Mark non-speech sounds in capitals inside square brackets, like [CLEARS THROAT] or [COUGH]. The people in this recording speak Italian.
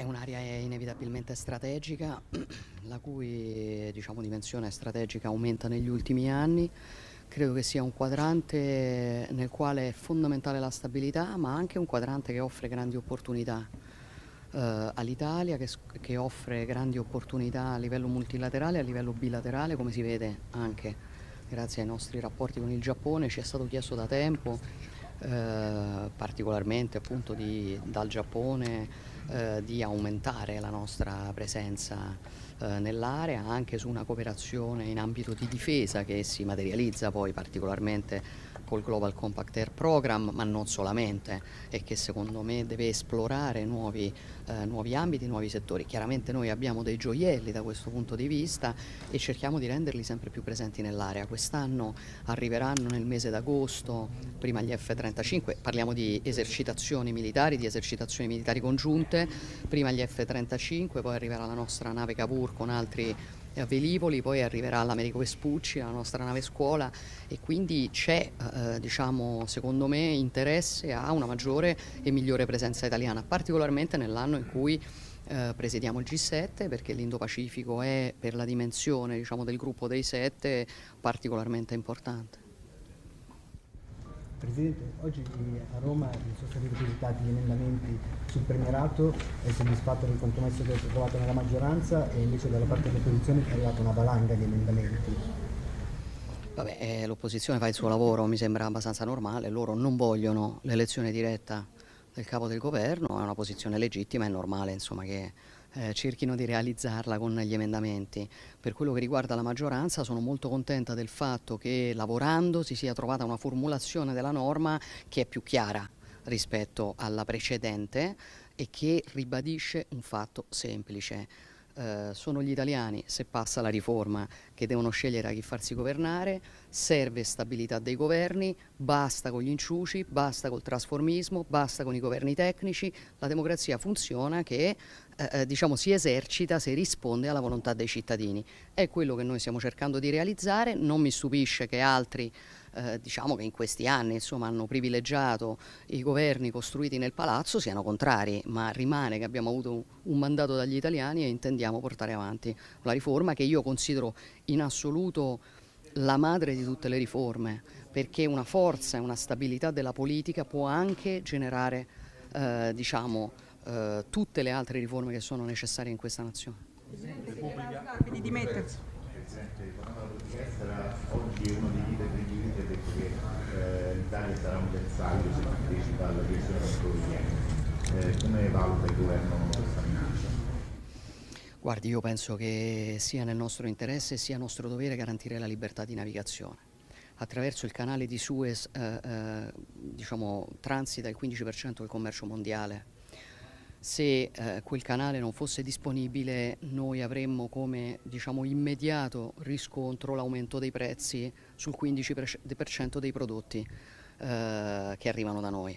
È un'area inevitabilmente strategica, [CLEARS THROAT] la cui diciamo, dimensione strategica aumenta negli ultimi anni. Credo che sia un quadrante nel quale è fondamentale la stabilità, ma anche un quadrante che offre grandi opportunità eh, all'Italia, che, che offre grandi opportunità a livello multilaterale e a livello bilaterale, come si vede anche grazie ai nostri rapporti con il Giappone. Ci è stato chiesto da tempo eh, particolarmente appunto di, dal Giappone eh, di aumentare la nostra presenza eh, nell'area anche su una cooperazione in ambito di difesa che si materializza poi particolarmente col Global Compact Air Program, ma non solamente, e che secondo me deve esplorare nuovi, eh, nuovi ambiti, nuovi settori. Chiaramente noi abbiamo dei gioielli da questo punto di vista e cerchiamo di renderli sempre più presenti nell'area. Quest'anno arriveranno nel mese d'agosto, prima gli F-35, parliamo di esercitazioni militari, di esercitazioni militari congiunte, prima gli F-35, poi arriverà la nostra nave Cavour con altri a Velivoli, poi arriverà l'Americo Vespucci, la nostra nave scuola e quindi c'è, eh, diciamo, secondo me, interesse a una maggiore e migliore presenza italiana, particolarmente nell'anno in cui eh, presiediamo il G7 perché l'Indo-Pacifico è per la dimensione diciamo, del gruppo dei sette particolarmente importante. Presidente, oggi a Roma sono stati depositati gli emendamenti sul premierato, è soddisfatto del compromesso che è trovato nella maggioranza e invece dalla parte dell'opposizione è arrivata una valanga di emendamenti. Vabbè, eh, l'opposizione fa il suo lavoro, mi sembra abbastanza normale, loro non vogliono l'elezione diretta del capo del governo, è una posizione legittima, è normale insomma, che eh, cerchino di realizzarla con gli emendamenti. Per quello che riguarda la maggioranza sono molto contenta del fatto che lavorando si sia trovata una formulazione della norma che è più chiara rispetto alla precedente e che ribadisce un fatto semplice eh, sono gli italiani, se passa la riforma, che devono scegliere a chi farsi governare, serve stabilità dei governi, basta con gli inciuci, basta col trasformismo, basta con i governi tecnici, la democrazia funziona che eh, eh diciamo, si esercita se risponde alla volontà dei cittadini. È quello che noi stiamo cercando di realizzare, non mi stupisce che altri eh, diciamo che in questi anni insomma, hanno privilegiato i governi costruiti nel palazzo siano contrari, ma rimane che abbiamo avuto un, mandato dagli italiani e intendiamo portare avanti la riforma che io considero in assoluto la madre di tutte le riforme, perché una forza e una stabilità della politica può anche generare eh, diciamo, eh, tutte le altre riforme che sono necessarie in questa nazione. Presidente, di dimettersi. Presidente, oggi uno dei leader degli ha detto che eh, l'Italia sarà un bersaglio se partecipa alla crisi contro eh, Come valuta il governo questa minaccia? Guardi, io penso che sia nel nostro interesse e sia nostro dovere garantire la libertà di navigazione. Attraverso il canale di Suez eh, eh, diciamo, transita il 15% del commercio mondiale se eh, quel canale non fosse disponibile noi avremmo come diciamo, immediato riscontro l'aumento dei prezzi sul 15% dei prodotti eh, che arrivano da noi.